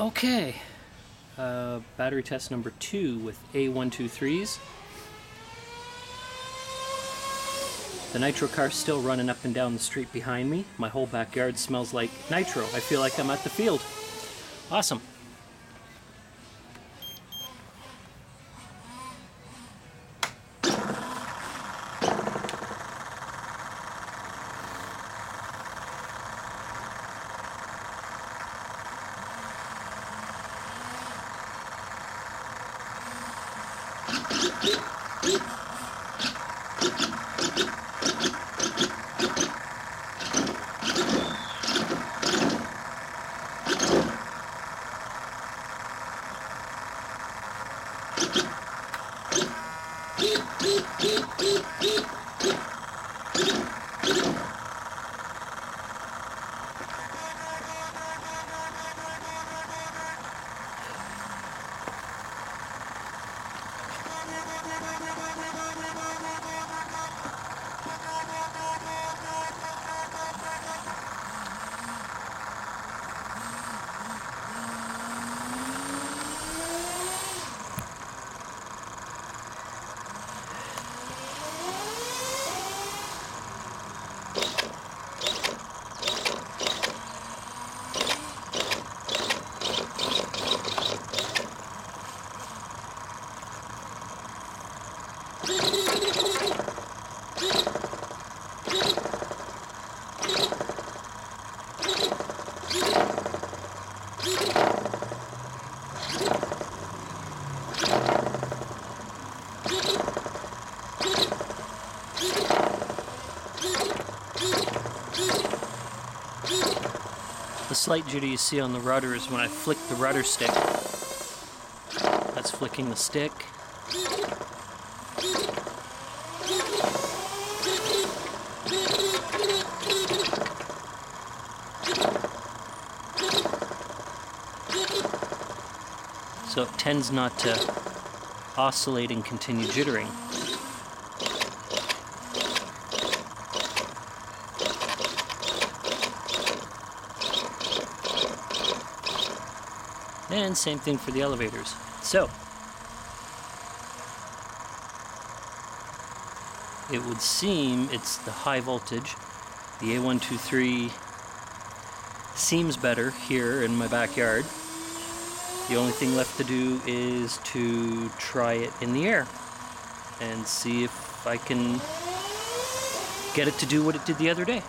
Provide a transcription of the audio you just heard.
Okay, uh, battery test number two with A123s. The nitro car's still running up and down the street behind me. My whole backyard smells like nitro. I feel like I'm at the field. Awesome. Thank you. The slight jitter you see on the rudder is when I flick the rudder stick. That's flicking the stick. So it tends not to oscillate and continue jittering. And same thing for the elevators. So, it would seem it's the high voltage. The A123 seems better here in my backyard. The only thing left to do is to try it in the air and see if I can get it to do what it did the other day.